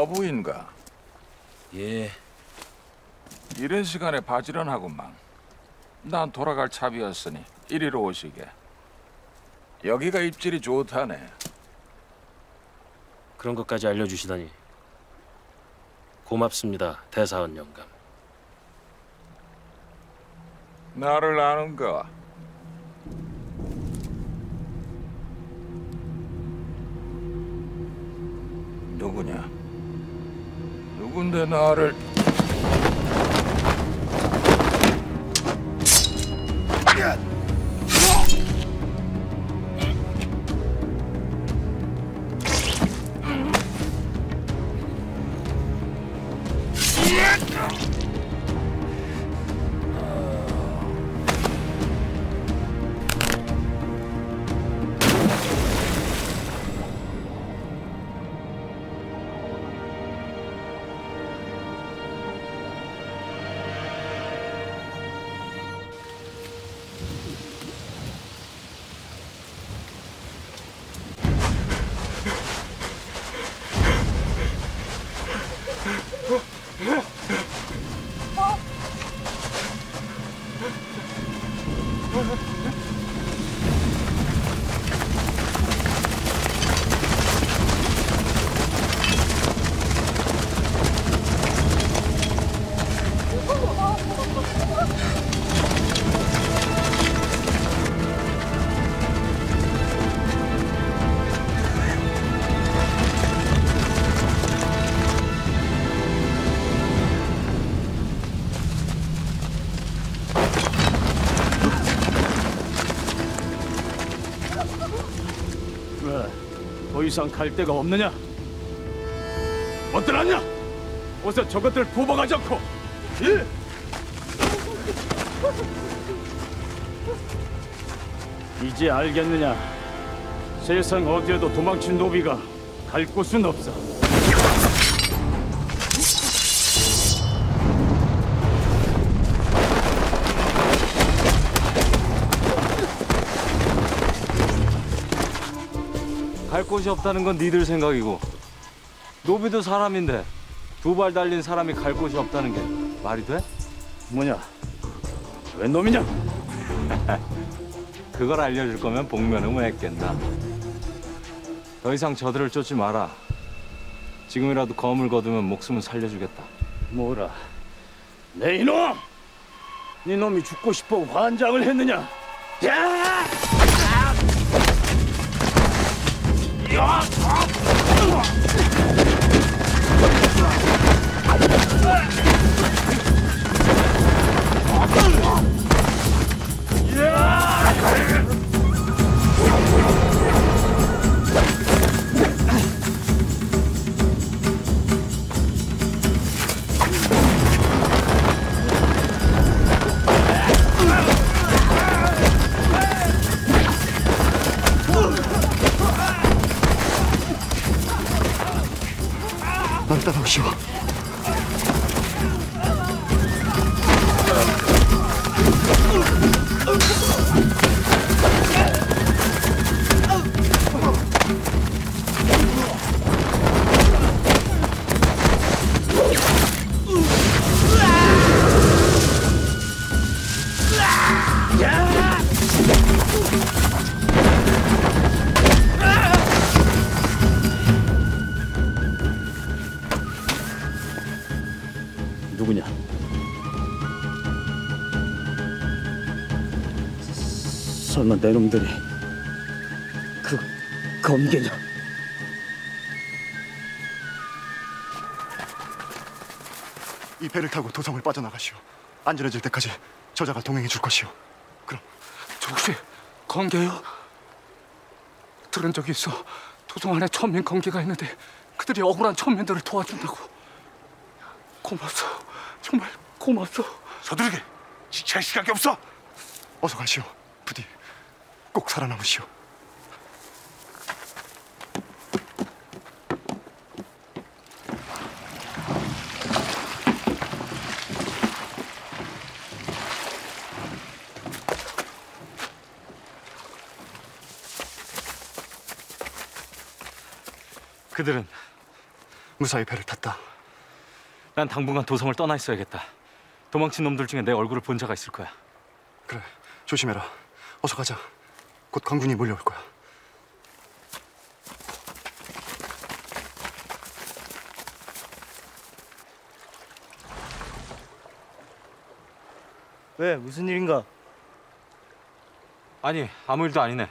어부인가? 예, 이런 시간에 바지런하구만. 난 돌아갈 차비였으니 이리로 오시게. 여기가 입질이 좋다네. 그런 것까지 알려주시다니 고맙습니다, 대사원 영감. 나를 아는가? 누구냐? 누군데 나를 왜? 이상 갈 데가 없느냐? 어떠하냐 어서 저것들 뽑아가지 않고 예! 이제 알겠느냐? 세상 어디에도 도망친 노비가 갈 곳은 없어. 갈 곳이 없다는 건 니들 생각이고 노비도 사람인데 두 발 달린 사람이 갈 곳이 없다는 게 말이 돼? 뭐냐? 웬 놈이냐? 그걸 알려줄 거면 복면은 왜 했겠나 더 이상 저들을 쫓지 마라 지금이라도 검을 거두면 목숨은 살려주겠다 뭐라? 내 이놈! 네 놈이 죽고 싶어 환장을 했느냐? 야! 呀啊！呀呀 누구냐? 설마 내 놈들이 그 검개냐? 이 배를 타고 도성을 빠져나가시오. 안전해질 때까지 저자가 동행해 줄 것이오. 그럼 저 혹시 건개요? 들은 적이 있어. 도성 안에 천민 건개가 있는데 그들이 억울한 천민들을 도와준다고. 고맙소. 정말 고맙소. 서두르게. 지체할 시간이 없어. 어서 가시오. 부디 꼭 살아남으시오. 그들은 무사히 배를 탔다. 난 당분간 도성을 떠나 있어야겠다. 도망친 놈들 중에 내 얼굴을 본 자가 있을 거야. 그래, 조심해라. 어서 가자. 곧 강군이 몰려올 거야. 왜 무슨 일인가? 아니 아무 일도 아니네.